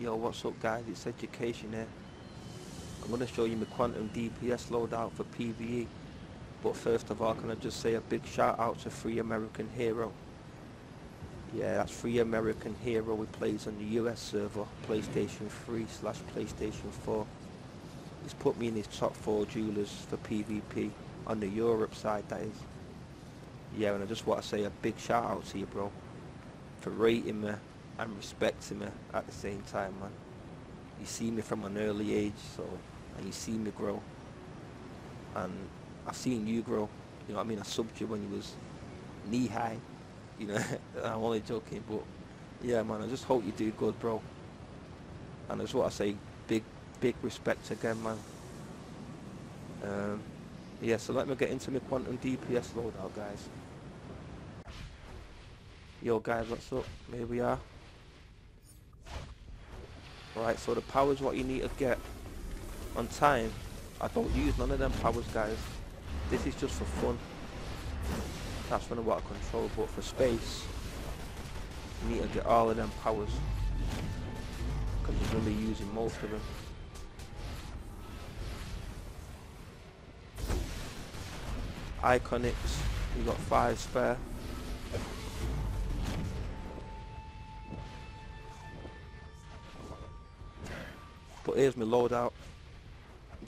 Yo, what's up guys? It's Education here. I'm going to show you my Quantum DPS loadout for PvE. But first of all, can I just say a big shout out to Free American Hero. Yeah, that's Free American Hero. He plays on the US server, PlayStation 3 slash PlayStation 4. He's put me in his top 4 duelers for PvP on the Europe side, that is. Yeah, and I just want to say a big shout out to you, bro. For rating me and respecting me at the same time, man. You see me from an early age, so and you see me grow, and I've seen you grow. You know what I mean? I subbed you when you was knee high. You know, I'm only joking, but yeah, man. I just hope you do good, bro. And that's what I say. Big, big respect again, man. Um, yeah, so let me get into my quantum DPS loadout, guys. Yo, guys, what's up? Here we are. Right, so the power is what you need to get on time. I don't use none of them powers, guys. This is just for fun. That's when I control, but for space, you need to get all of them powers. Because you're going to be using most of them. Iconics, you got five spare. But here's my loadout.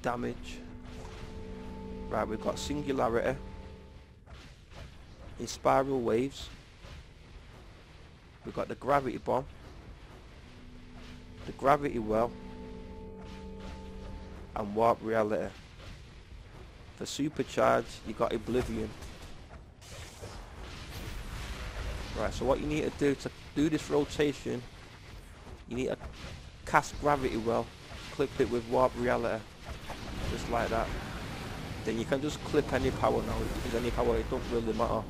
Damage. Right, we've got Singularity. In Spiral Waves. We've got the Gravity Bomb. The Gravity Well. And Warp Reality. For Supercharge, you got Oblivion. Right, so what you need to do to do this rotation, you need to cast Gravity Well clip it with warp reality just like that. Then you can just clip any power now use any power it don't really matter.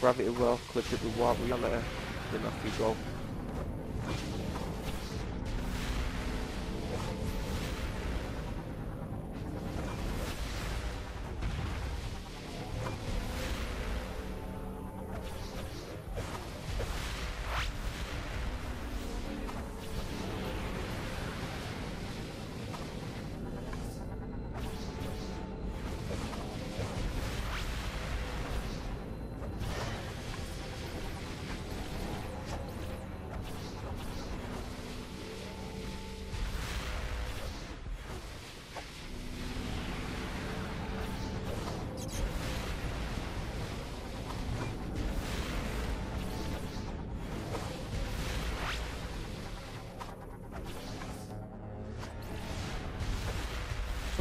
Gravity well clip it with warp reality then off you go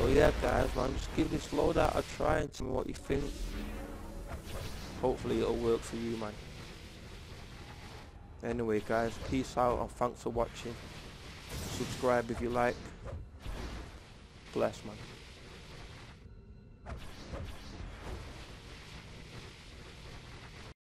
So yeah guys man, just give this loadout a try and tell me what you think. Hopefully it'll work for you man. Anyway guys, peace out and thanks for watching. Subscribe if you like. Bless man.